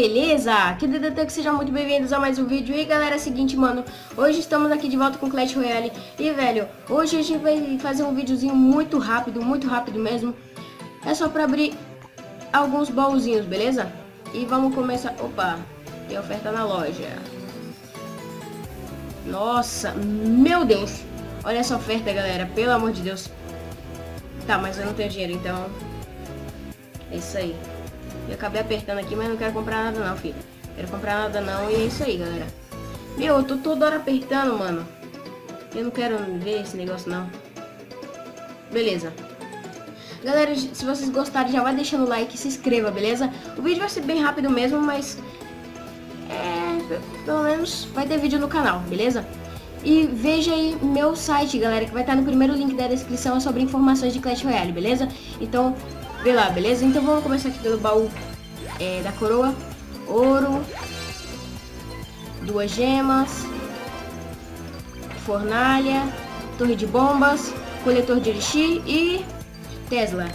beleza? Que que sejam muito bem-vindos a mais um vídeo. E galera, é seguinte, mano. Hoje estamos aqui de volta com Clash Royale. E, velho, hoje a gente vai fazer um videozinho muito rápido, muito rápido mesmo. É só pra abrir alguns baúzinhos, beleza? E vamos começar... Opa, tem oferta na loja. Nossa, meu Deus. Olha essa oferta, galera, pelo amor de Deus. Tá, mas eu não tenho dinheiro, então... É isso aí eu acabei apertando aqui, mas não quero comprar nada não, filho. Quero comprar nada não e é isso aí, galera. Meu, eu tô toda hora apertando, mano. Eu não quero ver esse negócio não. Beleza. Galera, se vocês gostarem, já vai deixando o like e se inscreva, beleza? O vídeo vai ser bem rápido mesmo, mas... É... Pelo menos vai ter vídeo no canal, beleza? E veja aí meu site, galera, que vai estar no primeiro link da descrição sobre informações de Clash Royale, beleza? Então, Vê lá, beleza? Então vamos começar aqui pelo baú é, da coroa. Ouro. Duas gemas. Fornalha. Torre de bombas. Coletor de elixir e Tesla.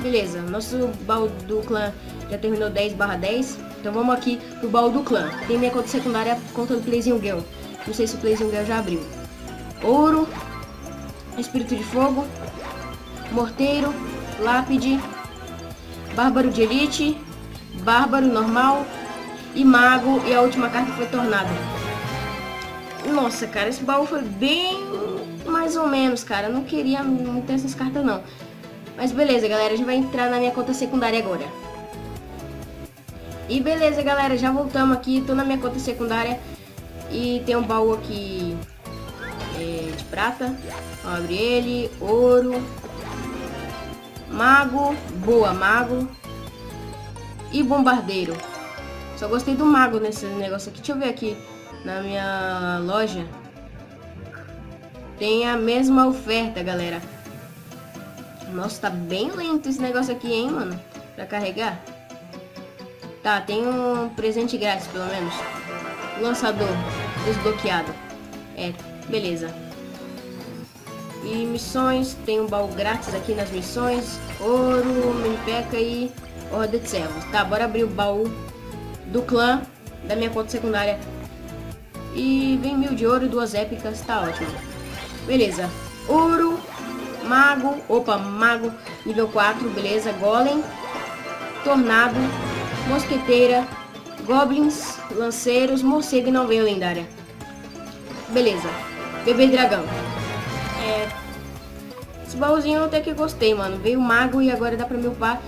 Beleza, nosso baú do clã já terminou 10 barra 10. Então vamos aqui pro baú do clã. Tem minha conta secundária, conta do Playzinho Girl. Não sei se o Playzinho Girl já abriu. Ouro. Espírito de fogo. Morteiro. Lápide Bárbaro de Elite, Bárbaro normal e Mago. E a última carta foi Tornado. Nossa, cara, esse baú foi bem mais ou menos, cara. Eu não queria muito essas cartas, não. Mas beleza, galera. A gente vai entrar na minha conta secundária agora. E beleza, galera. Já voltamos aqui. Tô na minha conta secundária. E tem um baú aqui é, de prata. Vamos abrir ele. Ouro. Mago, boa, mago. E bombardeiro. Só gostei do mago nesse negócio aqui. Deixa eu ver aqui na minha loja. Tem a mesma oferta, galera. Nossa, tá bem lento esse negócio aqui, hein, mano? Pra carregar. Tá, tem um presente grátis, pelo menos. Lançador desbloqueado. É, beleza. E missões, tem um baú grátis aqui nas missões. Ouro, minipeca e horda de servos. Tá, bora abrir o baú do clã da minha conta secundária. E vem mil de ouro duas épicas, tá ótimo. Beleza. Ouro, mago, opa, mago, nível 4, beleza. Golem, tornado, mosqueteira, goblins, lanceiros, morcego e não veio lendária. Beleza. Bebê dragão. É... Esse baúzinho eu até que gostei, mano. Veio mago e agora dá pra me upar.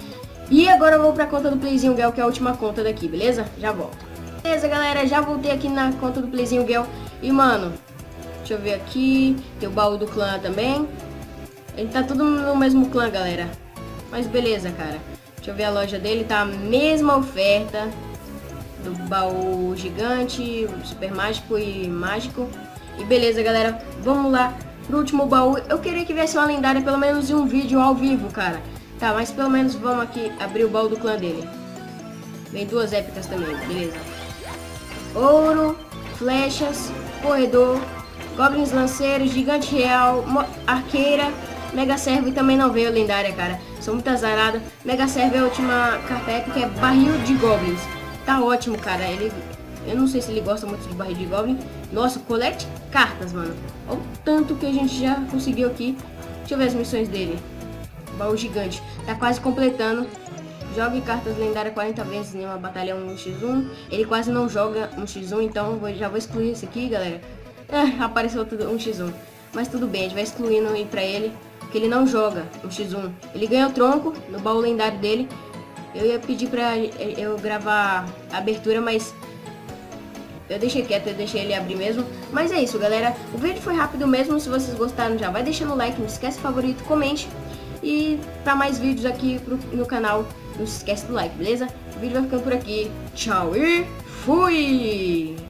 E agora eu vou pra conta do Playzinho Gel, que é a última conta daqui, beleza? Já volto. Beleza, galera, já voltei aqui na conta do Playzinho Gel. E, mano, deixa eu ver aqui. Tem o baú do clã também. Ele tá tudo no mesmo clã, galera. Mas beleza, cara. Deixa eu ver a loja dele. Tá a mesma oferta do baú gigante, super mágico e mágico. E beleza, galera. Vamos lá pro último baú. Eu queria que viesse uma lendária pelo menos em um vídeo ao vivo, cara. Tá, mas pelo menos vamos aqui abrir o baú do clã dele. Vem duas épicas também, beleza. Ouro, flechas, corredor, goblins lanceiros, gigante real, arqueira, mega servo e também não veio lendária, cara. São muito azaradas. Mega servo é a última carta épica, é barril de goblins. Tá ótimo, cara. Ele eu não sei se ele gosta muito de barril de Goblin. Nossa, colete cartas, mano. Olha o tanto que a gente já conseguiu aqui. Deixa eu ver as missões dele. Baú gigante. Tá quase completando. Jogue cartas lendárias 40 vezes em uma batalha 1x1. Ele quase não joga 1x1, então vou, já vou excluir esse aqui, galera. É, apareceu tudo 1x1. Mas tudo bem, a gente vai excluindo aí pra ele. Que ele não joga 1x1. Ele ganha o tronco no baú lendário dele. Eu ia pedir pra eu gravar a abertura, mas eu deixei quieto, eu deixei ele abrir mesmo. Mas é isso, galera. O vídeo foi rápido mesmo. Se vocês gostaram, já vai deixando o like, não esquece favorito, comente. E para mais vídeos aqui no canal, não se esquece do like, beleza? O vídeo vai ficando por aqui. Tchau e fui!